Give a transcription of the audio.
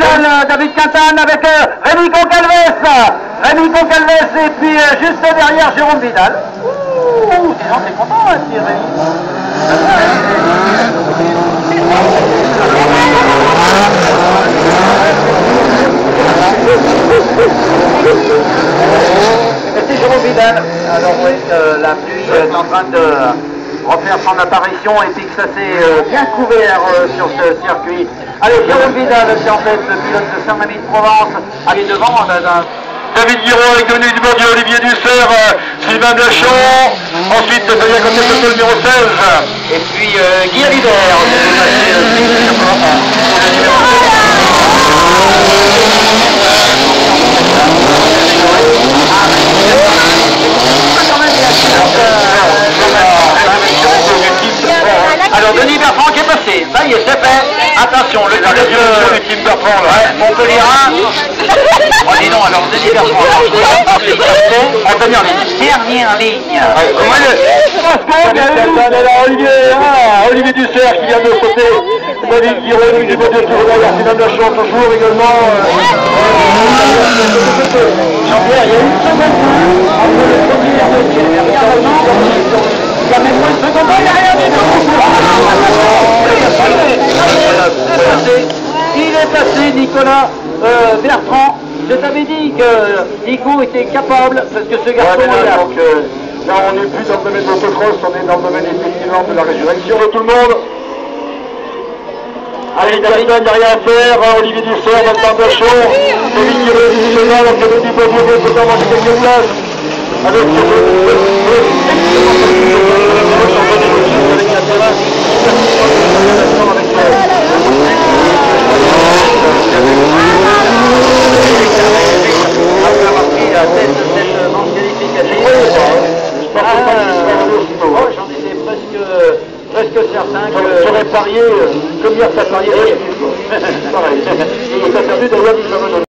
Euh, David Quintane avec euh, Rémi Concalves. Rémi Concalves et puis euh, juste derrière Jérôme Vidal. Ouh, donc, t'es content, hein, c'est Jérôme Vidal. Alors oui, la pluie est en train de refaire son apparition et puis que ça s'est euh, bien couvert euh, sur ce circuit. Allez, Jérôme Vidal, c'est en fait le pilote de Saint-Rémy de Provence. Allez, devant, on a un... David Guiraud avec Denis Dubordieu, Olivier Dussert, euh, Sylvain Blachon. Ensuite, Fabien Côté, le numéro 16. Et puis euh, Guy Rivert, Denis Bertrand qui est passé, ça y est, c'est fait. Attention, le résolution de du Team Bertrand, là. ouais, Montpellierin. Oh dis donc, alors Denis Bertrand, ligne. Dernière ligne. Olivier, Olivier Dussert qui vient de sauter. David Guiraud, Denis Dubordieu, toujours également. Jean-Pierre, il y a une seconde entre le premier et le deuxième. Il y a il y a même pas une seconde, il n'y a rien du tout. C'est passé. Il est passé, Nicolas euh, Bertrand. Je t'avais dit que Nico était capable, parce que ce Ouais, garçon est là, donc, euh, là, on n'est plus dans le domaine de l'autocross, on est dans le domaine effectivement de la résurrection de tout le monde. Allez, David, il n'y a rien à faire. hein, Olivier Dussert, Vincent Blachon, David Guiraud, Didier Chenal, donc le petit Beaulieu peut en manger quelques places. Avec la tête de cette manche qualificative. Ah, oh, j'en étais presque, presque certain que... J'aurais parié, euh, comme hier, ça parié, pareil. A perdu d'ailleurs du fameux